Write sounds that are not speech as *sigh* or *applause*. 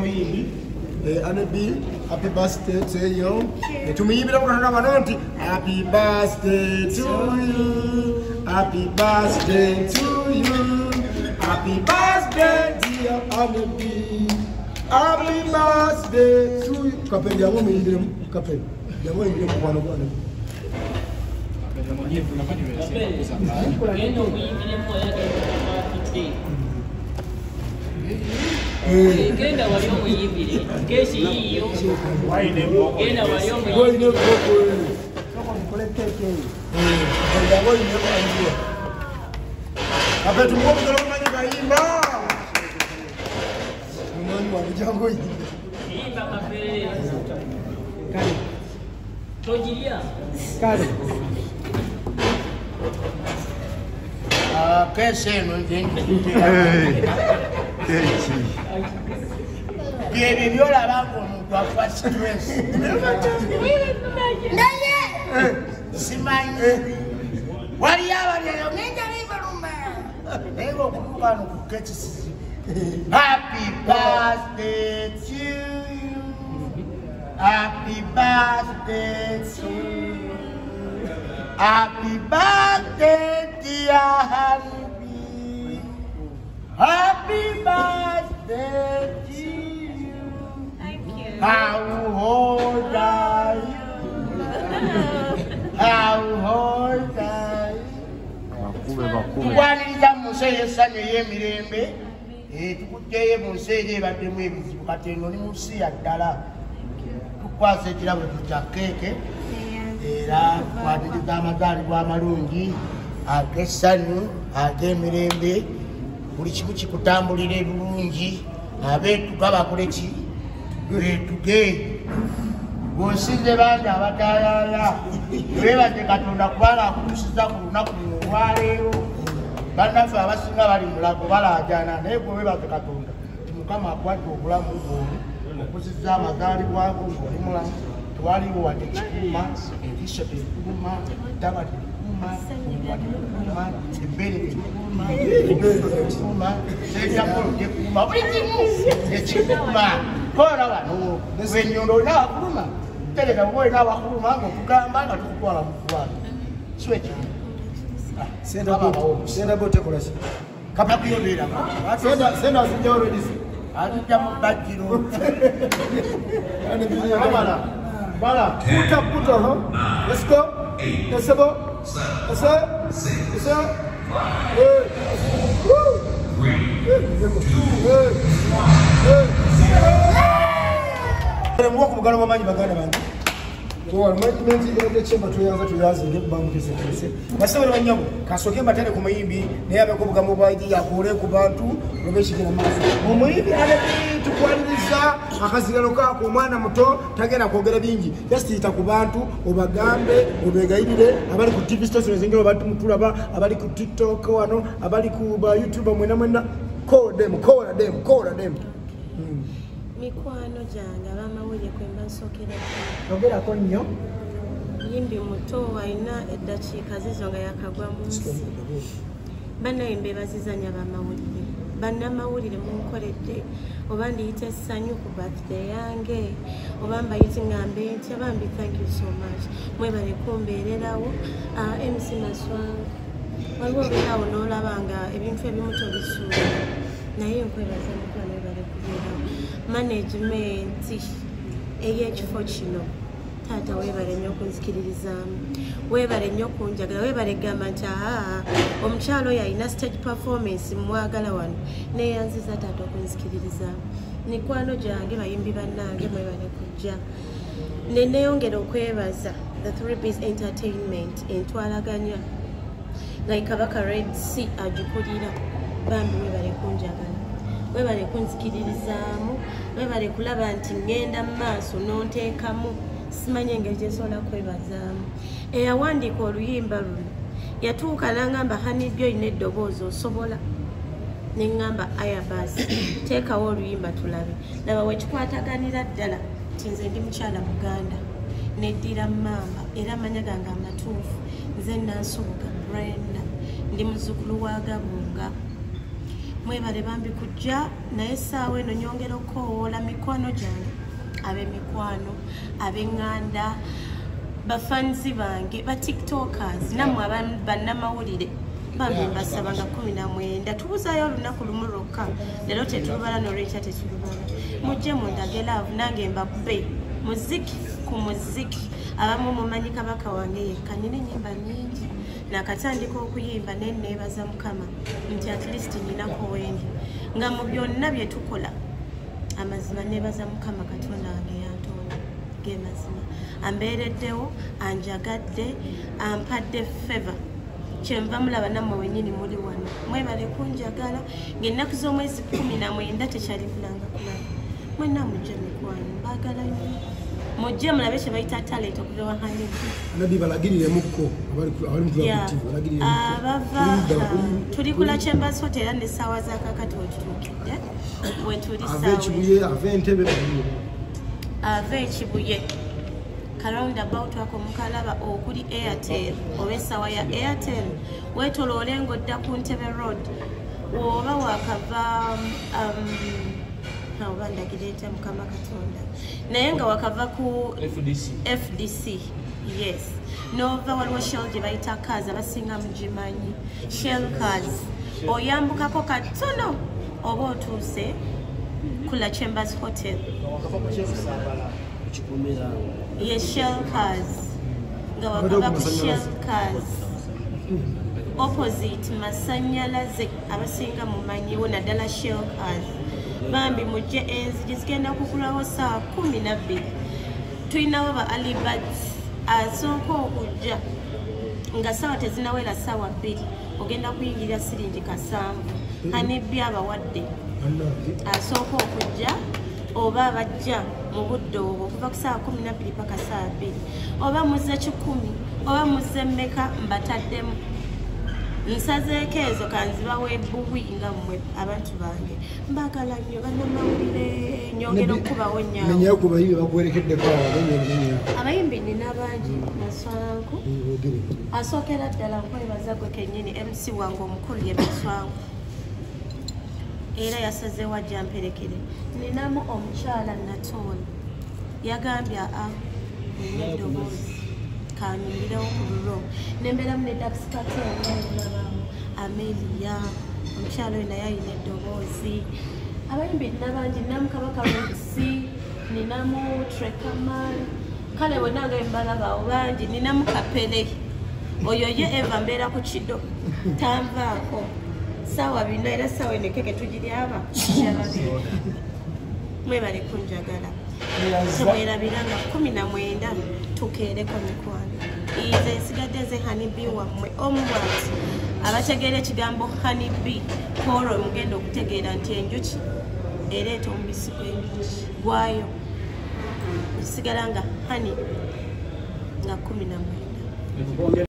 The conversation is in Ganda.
muyimbi anabi happy birthday to you. Tumuyimbira kukatonda bano nti happy birthday to you. Happy birthday to you. Happy birthday dear anabi happy birthday to you. Kapeni jangu muyimbire kapeni. Jangu muyimbire mukwano gwa anabi genda okuyingiremu oyagenda genda wali omuyibire nkekiyiiyo genda wali omuyibire apetumwa omugalo omanyi bayimba omwani wange jangoyimba yimba kaperere kale togirya kale pesa eno byebyo byolaba ngaomuntu afa stress naye simanyi waliyo abalero ngenda libaluma naye happy birthday to you. Happy birthday to you. Happy birthday dear Hanibi happy birthday to you. How old are you? *laughs* How old are you? Tukwaniriza mu nsi ey'essanyu ey'emirembe Eh, tukugjeyo mu nsi eri ebaddemu ebizibu. Kati eno oli mu nsi ya ddala. Tukwasa ekirabo kya keeke. Era twatiriza amazaalibwa amalungi ag'essanyu ag'emirembe buli kimu kikutambulire bulungi. Abeetuga bakole ki? Beetuge. Bw'osinze bangi abatayaaya beebaze katonda kubanga akutusiza ku lunaku olwaleero. Bannaffe abasinga bali mulago balaajana naye gwe weebaze katonda ti mukama akwadde obulamu bwoli okusiza amazaalibwago ng'oli mulamu twaliwo wadde kikuuma eriiso terikuuma ettaba terikuuma omwa terikuuma ebbeere terikuuma ebbeere terikuuma sekyakolo tekuuma buli kimu ekikuuma kola wano wenyondo olina abakuluma tereka kuba olina abakuluma ngaokugamba nga tukutwala mu ggwanga siwe kimu senda botekolaki kapakuyobeerako senda azinjawo redisi atujja mu bajjiro Voilà. Bout à bout. Hein. Let's go. Et c'est bon. Et c'est. Et c'est. Woo. Hey. Hey. Hey. Ku mugalo gw'amaanyi baganda bange towala management ekyemba tuyanza tuyazinge bamukesekese basebole banyabo kasooke mbatale ku muyimbi naye abeko obugambo bwaigi yakuule ku bantu olwekigera maaso omuyimbi alebi tukwaliriza akazirano kako omwana muto tagenda kwogera bingi jasitiita ku bantu obagambe obegayirire abali ku tv station ezengero batulaba abali ku tiktok wano abali ku ba youtube mwena mwena call them call them call them mikwano gyange abamawulire kwemba nsookera ogerako nnyo. Yimbi muto alina eddakiika zizo nga yakagwa mu nsi. Bannaye mbebazizanya bamawulire bannamawulire munkoledde. Oba ndiyita essanyu ku birthday yange oba mbayite ngambe ntya bambi thank you so much. Mwebale kumbeererawo. Ah, mc maswanga waliwo obeerawo n'olaba nga ebintu ebimu tobisuula naye nkwebaza mukwano ebale kubeerawo management ey'ekifo kino taata weebale nnyo okunzikiririzaamu weebale nnyo okunjagala weebale gamba nti aa omukyalo oyo alina stage performance mwagala wano. Neyanziza taata okunzikiririzaamu mikwano gyange bayimbi bannange mwebale kujja neneyongera okwebaza the three piece entertainment entwalaganya. Nga kabaka red sea agikulira bambi webale kunjagala. Webale kunzikiririzaamu webale kulaba nti ŋŋenda mu maaso nonteekamu. Simanyi engeri gyesobola kwebazaamu. Eyawandiika oluyimba luno. Yatuuka nangamba hanibyo olina eddoboozi osobola? Neŋŋamba ayabas *clears throat* teekawo oluyimba tulabe. Laba wekikwataganira ddala nti nze ndi mukyala muganda neddira mamba era amanya gange amatuufu. Nze nansubuga brenda ndi muzukulu wa gabunga mwebale bambi kujja naye essaawa eno nyongera okukoowoola mikwano gyange ab'emikwano ab'eŋŋanda bafanzi bange ba tiktokers nammwe bannamawulire. Bambi mbasaba nga kumi na mwenda tubuzaayo olunaku lumu lwokka. Leero tetulubala nolwekya tetulubala. Mujje mundage laavu nange mbabbe muziki ku muziki. Abamu mumanyi kabaka wange yekka. Nina enyimba nyingi nakatandika okuyimba naye neebaza mukama nti at least ninako wendi nga mu byonna bye tukola amazima neebaza mukama katonda wange yantonda ge mazima. Ambeereddewo anjagadde ampadde feva kyenva mulaba nammwe wenyini muli wano. Mwebale kunjagala ngaennaku z'omwezi kumi na mwenda tekyali kulanga kulaba. Mwenna mujje mikwano mbaagala nnyo mujje mulabe kye bayita talent okuva wahanidi anabbi balagiriremukko tuli kula kyembasi hotel n'essaawa za kakati wetutuukidde we tuli ava ekibuye entebe ava ekibuye karoundabout ako mukalaba okuli airtel oba essaawa ya airtel. Wetoloole ng'odda ku ntebe road. Oba wakava um, oba ndagireeta mukama katonda. Naye nga wakava ku fdc yes. Nova waliwo shell gye bayita cars abasinga mugimanyi shell cars. Oyambukako katono oba otuuse ku la chambers hotel. Ye shell cars. Nga wakava ku shell cars. Opposite masanyalaze abasinga mumanyiwo naddala shell cars bambi mujje enzigi zigenda kugulawo saa kumi nabbiri tulinawo ba alibads asooka okujja nga saawa tezinawera saawa bbiri ogenda kuyingirira siringi kasanvu. Hanibbi abawadde asooka okujja oba abajja mu budde obwo okuva ku saawa kumi nabbiri paka saawa bbiri. Oba muzze kikumi oba muzze mmeka mbataddemu nsazeeko ezo kanzibawo ebuwi nga mmwe abantu bange. Mbagala nnyo bannamawulire nyongera okubawo nyawo menyayo ku bayibi bakuwerekeddeko benyenenya abayimbi nina bangi naswanku asookera ddala nkwebaza gwe kennyini mc wange omukulu ye maswangu era yasazeewo ajja mperekere ninamu omukyala natooni yagambye a nina eddoboozi kanyumirirewo ku lulo nembeeramu ne daxikatennabamu amelia omukyala oyo naye ayina eddoboozi. Abayimbi nina bangi ninamu kabaka roxi ninamu trekaman kale bonna nga embalabawo bangi ninamu kapere oyo ye eva mbeera ku kido tanvaako saawa bina era saawa enekeke tugiryaba mwebale kunjagala. Temwerabira nga kumi na mwenda tukeereko mikwano ize nsigadde ze hanibi wammwe. Omwat abategeera ekigambo hanibi kwolwo mugenda okutegeera nti enjuki ereeta omubisi gw'enjuki. Gwayo. Nsigala nga hani nga kumi na mwenda